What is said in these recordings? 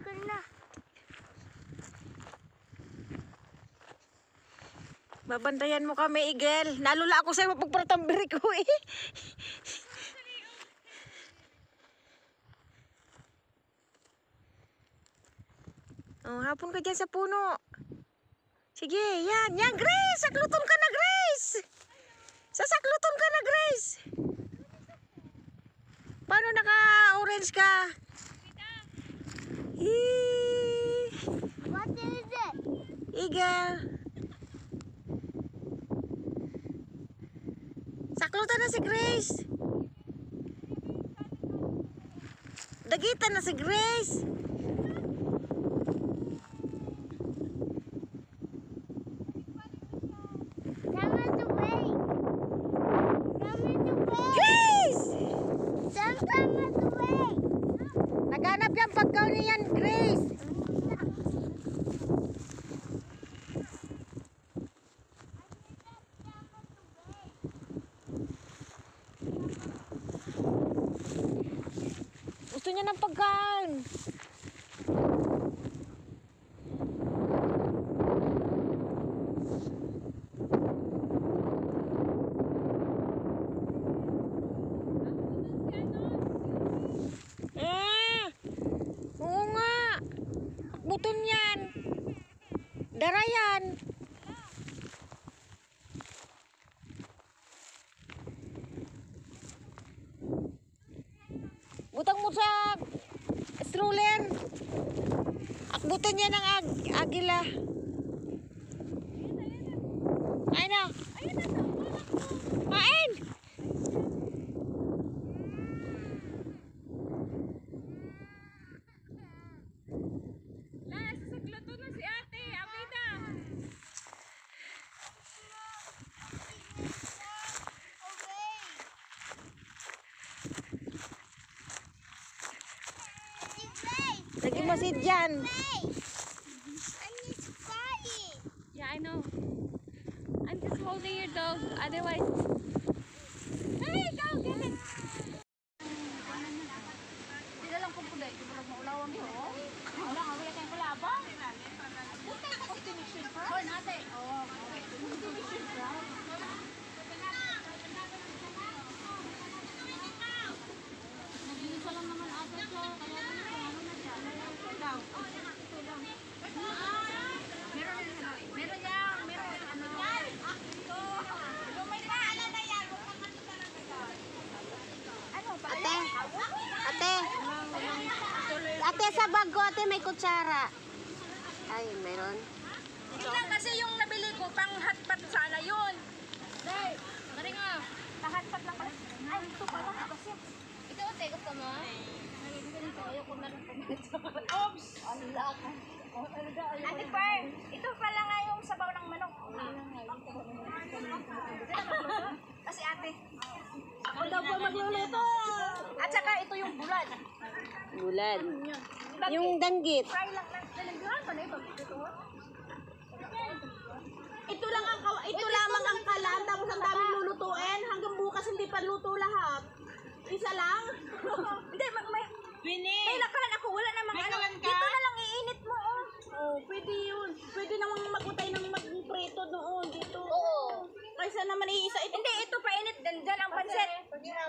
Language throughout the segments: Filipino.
ko na. Babantayan mo kami, Igel. Nalula ako sa'yo mapagpratambiri ko eh. oh, hapon ka dyan sa puno. Sige, yan, yan, Grace! Sakluton ka na, Grace! Sasakluton ka na, Grace! Paano naka-orange ka? Eee, What is it? Igel. Saklutan na si Grace. Dagitan na si Grace. Grace! Come come on Naghanap yung pagkaw niyan, Grace. Gusto niya ng pagkain. Ah! Oo nga. Buton yan. Dara yan. Butang mo sa stroller. Akbutan yan ng ag agila. Lagi mo si dyan. Yeah, I know. I'm just holding your dog. Otherwise... sa bag ko, ate, may kutsara. Ay, meron. Hindi lang kasi yung nabili ko, pang hotpot sana yun. Day, mari nga. Pang hotpot lang pala. Ay, ito pala. Kasi, ito, ate, gusto mo? Ayoko na rin Oops! Ate Fern, ito pala nga yung sabaw ng manok. Kasi ate. Ako daw po magluluto. At saka ito yung bulad. Bulan. Yung danggit. Fry lang lang. Dalagyan pa na ito. Ito lang ang ito lamang ang kalan tapos ang daming lulutuin hanggang bukas hindi pa luto lahat. Isa lang? Hindi, mag may... Bini. May lakalan ako. Wala namang ano. Dito na lang iinit mo, oh. Oh, pwede yun. Pwede namang magutay ng magprito doon dito. Oo. Kaysa naman iisa ito. Hindi, ito pa. Dandan ang pansit.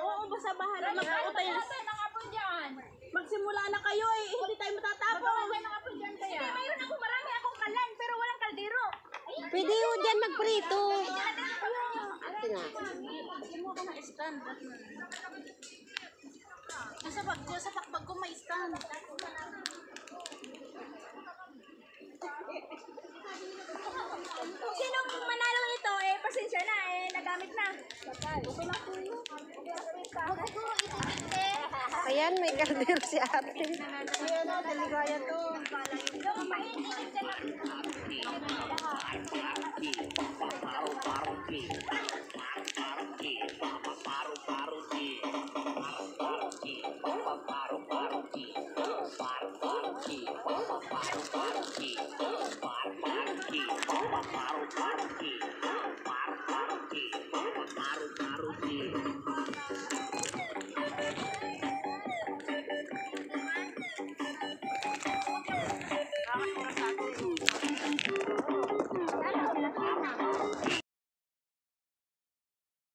Oo, basta bahala magutay. ng apo dyan. Magsimula na kayo eh, hindi tayo matatapos. ng apo dyan kaya? Hindi, mayroon ako marami akong kalan, pero walang kaldero. Pwede yun dyan magprito. Ate na. Simuha ka ng stand. Nasa bag ko, sa pakbag ko may stand. Kung sinong manalo nito, eh, pasensya na, eh, nagamit na. Ayan, may kaldero si ate. Ayan o, deligaya to.